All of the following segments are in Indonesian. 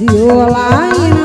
Yo lain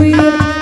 Hallelujah.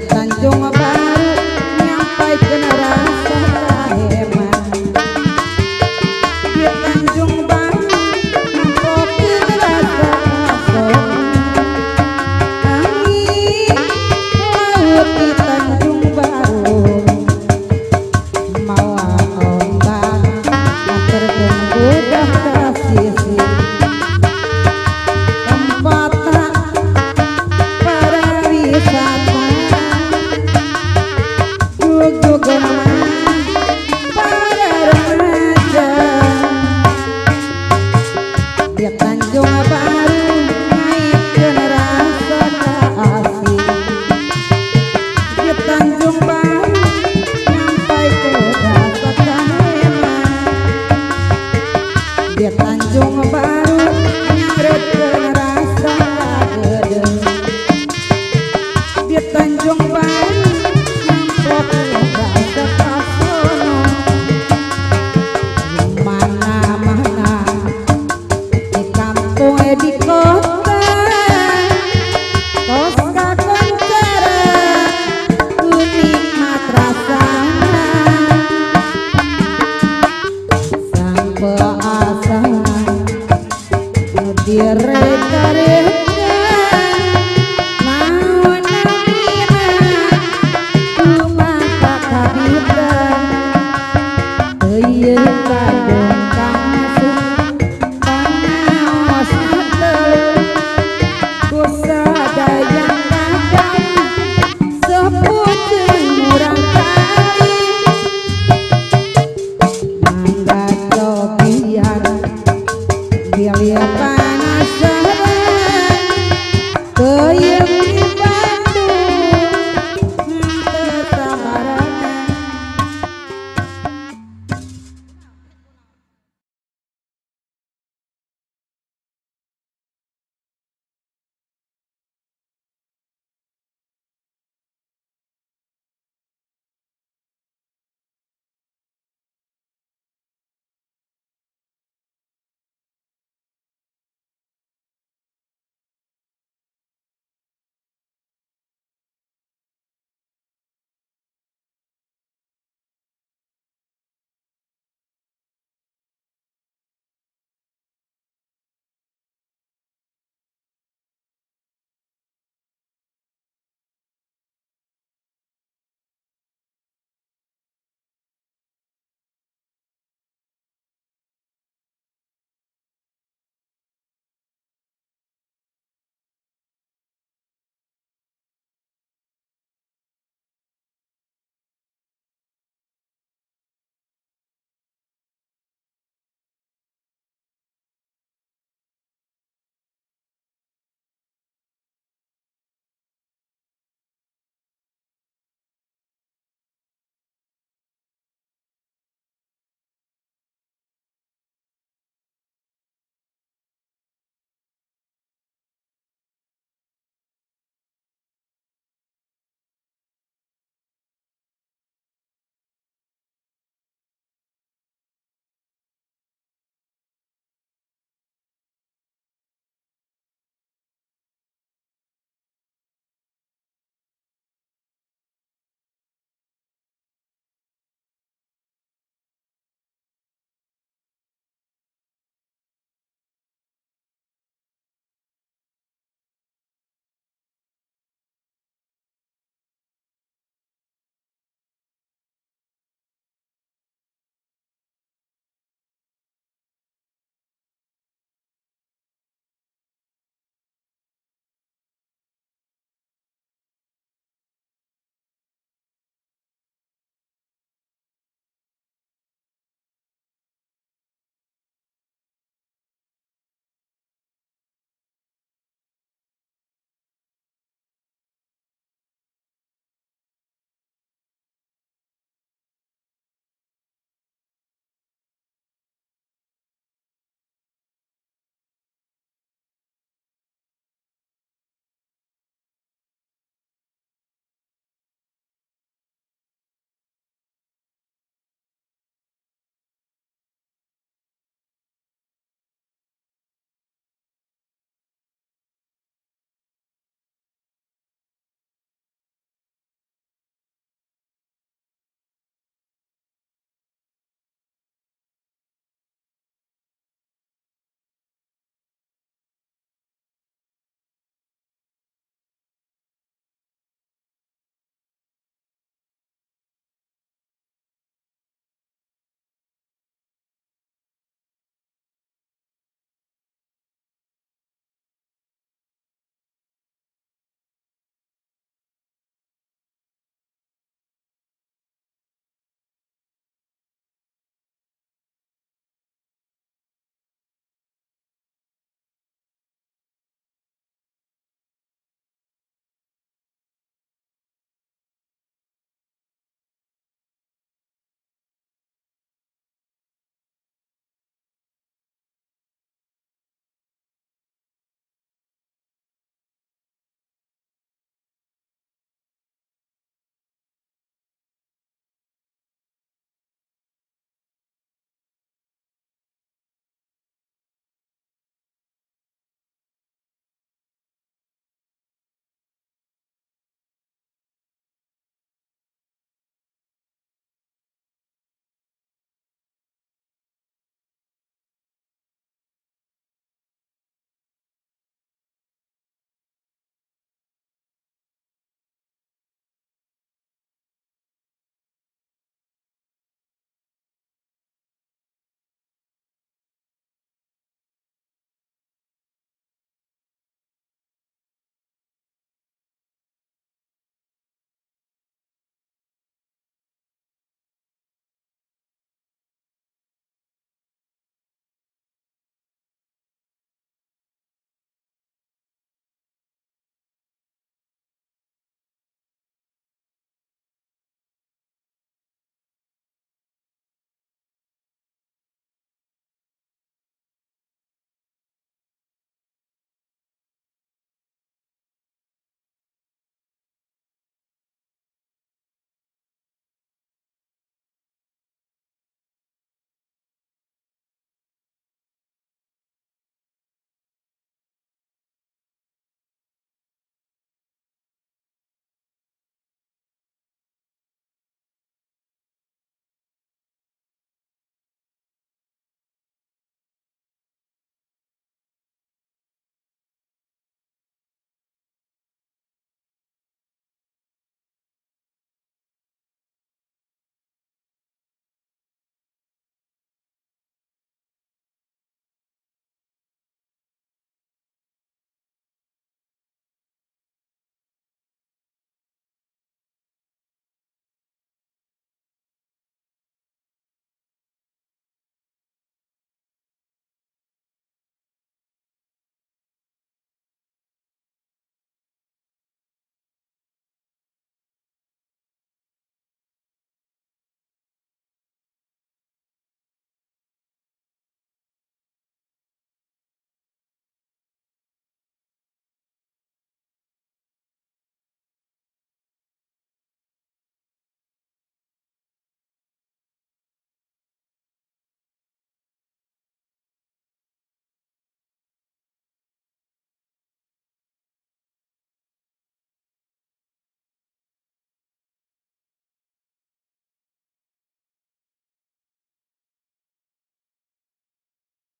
de.